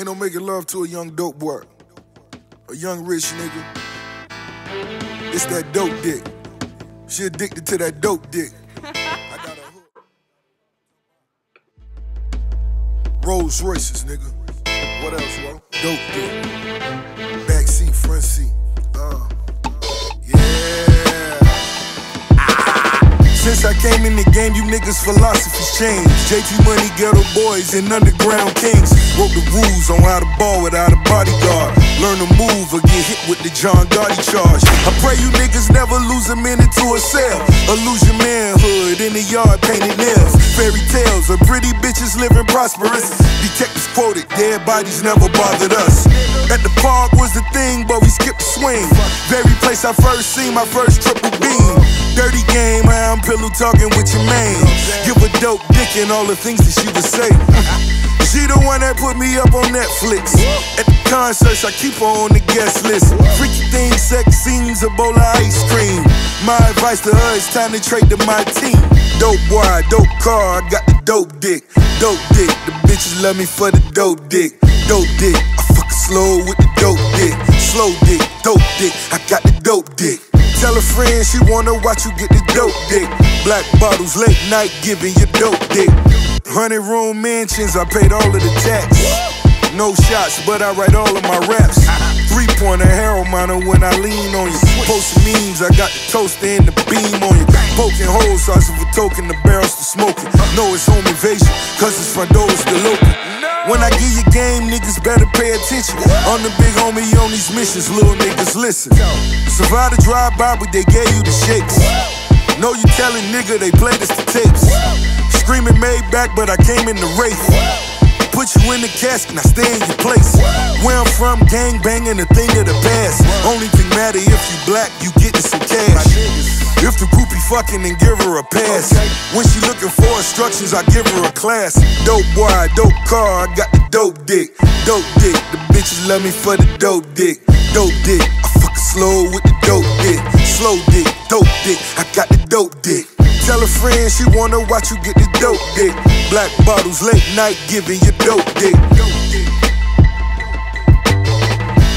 Ain't no making love to a young dope boy. A young rich nigga. It's that dope dick. She addicted to that dope dick. I got a hook. Rolls Royces, nigga. What else, bro? Dope dick. Back seat, front seat. Uh. Since I came in the game, you niggas' philosophies changed. JT Money, Geto Boys, and Underground Kings wrote the rules on how to ball without a bodyguard. Learn to move or get hit with the John Gotti charge. I pray you niggas never lose a minute to a cell. Or lose your manhood in the yard painted nails. Fairy tales of pretty bitches living prosperous. Detectives quoted, dead bodies never bothered us. At the park was the thing, but we skipped the swing. Very place I first seen my first triple beam. Dirty game, I'm pillow talking with your man. Give a dope dick and all the things that she would say. She the one that put me up on Netflix. At the concerts, I keep her on the guest list. Freaky things, sex scenes, a bowl of ice cream. My advice to her is time to trade to my team. Dope boy, dope car, I got the dope dick. Dope dick, the bitches love me for the dope dick. Dope dick, I fuck slow with the dope dick. Slow dick, dope dick, I got the dope dick. Tell a friend she wanna watch you get the dope dick. Black bottles, late night giving you dope dick. Hundred room mansions, I paid all of the tax. No shots, but I write all of my raps. Three pointer hero miner when I lean on you. Post memes, I got the toaster and the beam on you. Poking holes, sauce for token, the barrels to smoking. Know it's home invasion, cause it's front door is still open. When I give you game, niggas better pay attention. I'm the big homie on these missions, little niggas listen. Survive the drive by, but they gave you the shakes. Know you telling nigga they played us the tapes. Screaming made back, but I came in the race. Put you in the casket, now stay in your place. Where I'm from, gang banging a thing of the past. Only thing matter if you black, you getting some cash. If the groupie fucking, then give her a pass. When she looking for instructions, I give her a class. Dope boy, dope car, I got the dope dick. Dope dick, the bitches love me for the dope dick. Dope dick, I fuck slow with the dope dick. Slow dick, dope dick, I got the dope dick. Tell a friend she wanna watch you get the dope dick. Black bottles, late night giving you dope dick.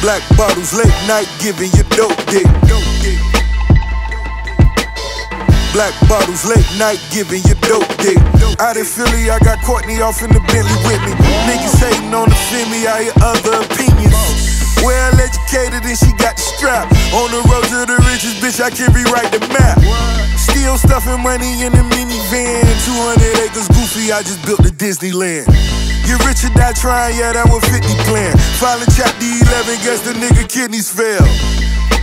Black bottles, late night giving you dope dick. Black bottles, late night giving you dope dick. Out in Philly, I got Courtney off in the Bentley with me. Niggas hating on the Philly, I hear other opinions. Well educated and she got the strap. On the road to the riches, bitch, I can rewrite the map. Still stuffing money in the minivan. 200 acres goofy, I just built the Disneyland. Get rich or die trying, yeah, that was 50 plan. Filing chapter 11, guess the nigga kidneys fail.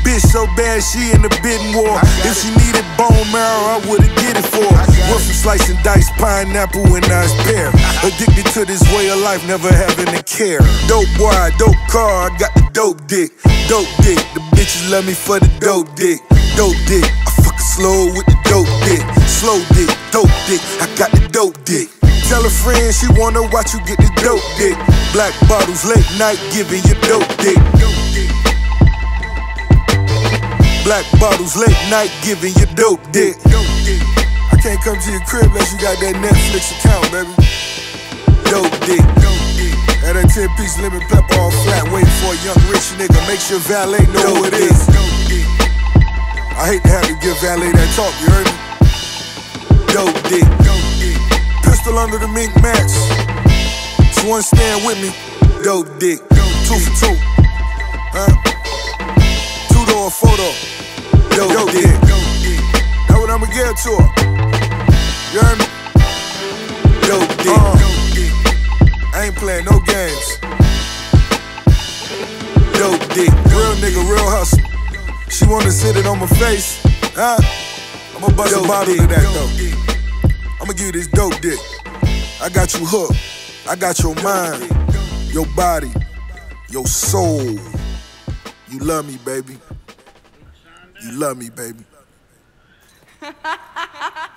Bitch so bad she in the bidding war. If she needed bone marrow, I would've get it for her. Went from slicing dice, pineapple, and nice pear. Addicted to this way of life, never having to care. Dope boy, dope car, I got the dope dick. Dope dick, the bitches love me for the dope dick. Dope dick, I fuck slow with the dope dick. Slow dick, dope dick, I got the dope dick. Tell a friend she wanna watch you get the dope dick. Black bottles, late night giving you dope dick. Black bottles, late night giving you dope dick. I can't come to your crib unless you got that Netflix account, baby. Dope dick. Had a 10 piece lemon pepper all flat, waiting for a young rich nigga. Make sure valet know who it is. I hate to have to give valet that talk, you heard me? Dope dick. Pistol under the mink match. Just one stand with me. Dope dick. Two for two. Huh? Two door photo. Dope dick. That's what I'ma give to her. You heard me? Dope dick. Uh-huh. I ain't playing no games. Dope dick. Real nigga, real hustle. She wanna sit it on my face. Huh? I'ma bust a bottle to that though. I'ma give you this dope dick. I got you hooked. I got your mind, your body, your soul. You love me, baby. You love me, baby.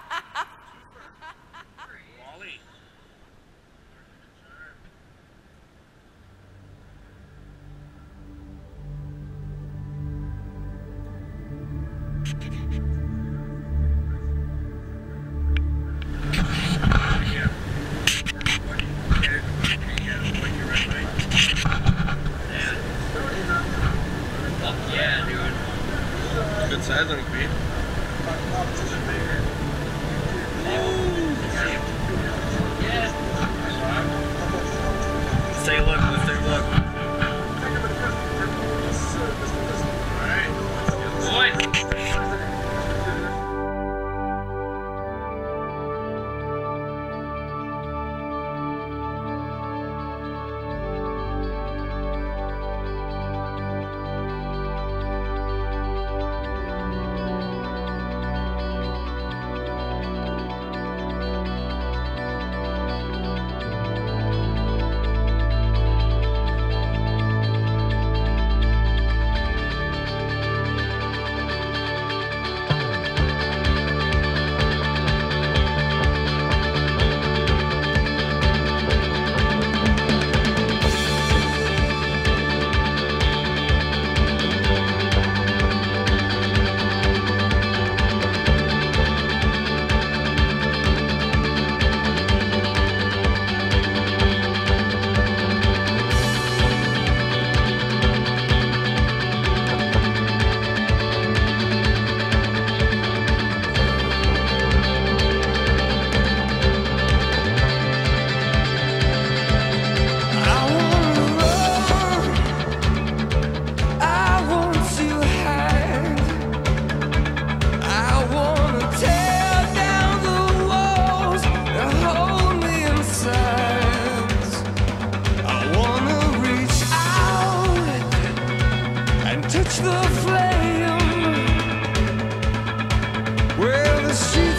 Well, the.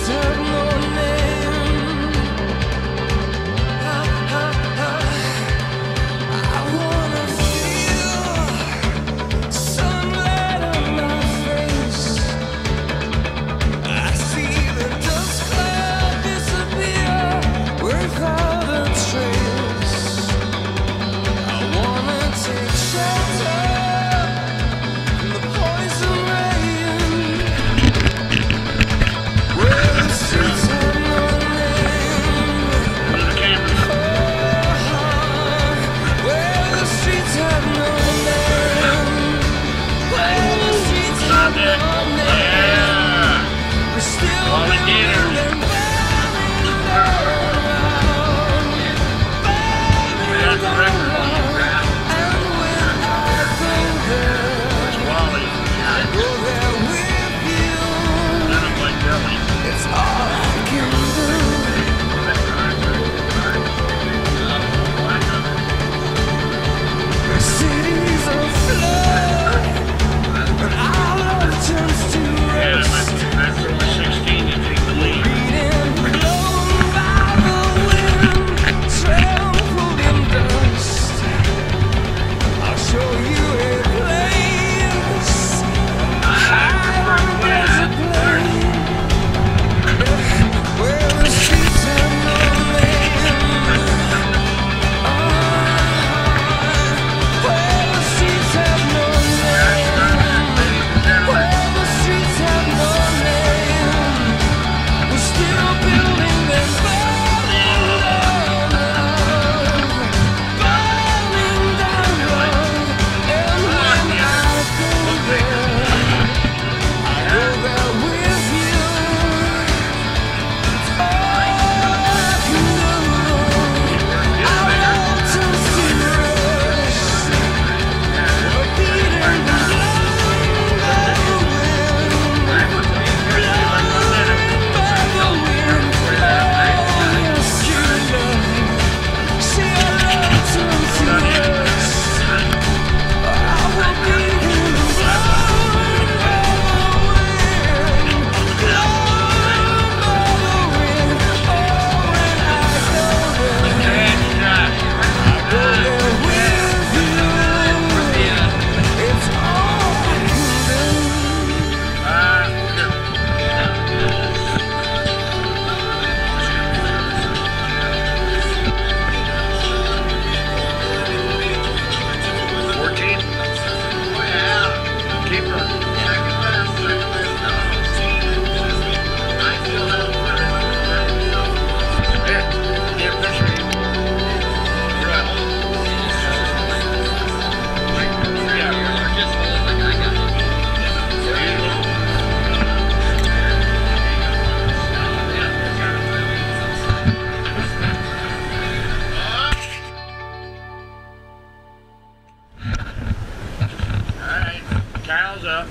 Tiles up.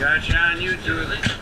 Got you on YouTube.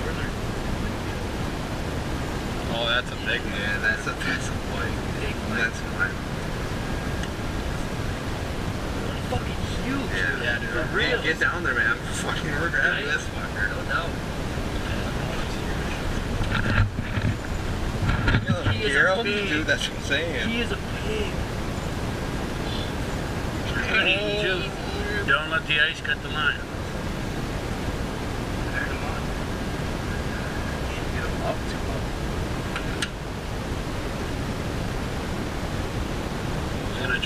Oh, that's a big man. That's a that's a. Big one. That's fine. fucking huge. Yeah, yeah, dude. For Hey. Get down there, man. Fucking we're grabbing this fucker. No doubt. He is a big- dude. That's what I'm saying. He is a pig. Don't let the ice cut the line. Get him up to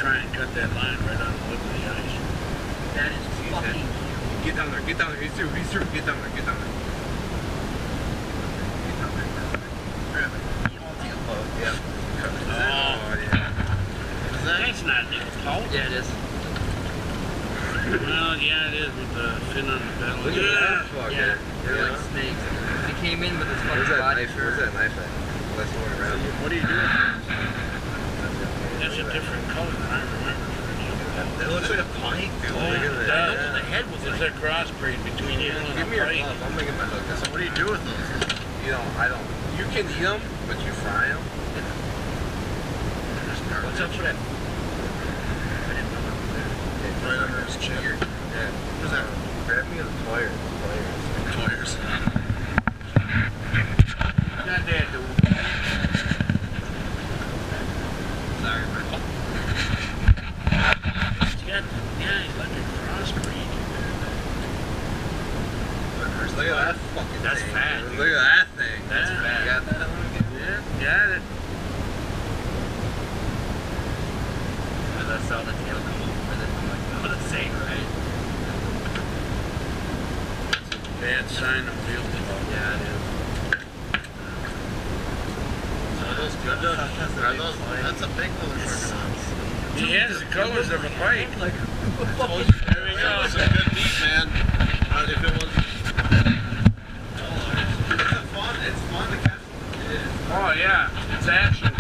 try and cut that line right on the lip of the ice. That is He's fucking huge. Get down there. Get down there. He's through. He's through. Get down there. Get down there. Get down there. Grab it. Oh, oh yeah. Oh. Yeah. That's not Paul. Yeah, it is. Well, yeah, it is with the fin on the pedal. Look at that fucker. Yeah, they're Yeah. like snakes. He came in with his Where's fucking that body knife? Where's that knife at? Unless you want to grab. What are you doing? That's a different color than I remember. That looks like a pike, dude. Oh, Look at it that. does. The head a crossbreed between you and Give me your glove. I'm making my hook. So what do you do with those? You know, I don't. You can eat them, but you fry them. What's up with that? Right under his chin. Yeah. What's that? Grab me the pliers. Pliers. Pliers. Not that dude. Sorry, man. He's got, yeah, he's like a crossbreed. Look at that fucking That's thing. fat, dude. dude. Look at that thing. That's You fat. got that one again? Yeah, got it. And that's how the tail come over with it. I'm like, oh, that's saying right. Bad sign of wheel club. Yeah, it is. Are those That's a big motherfucker. He has the colors of a pike. Like, There we go. That's a good meat, man. Uh, if it was. Oh yeah, it's that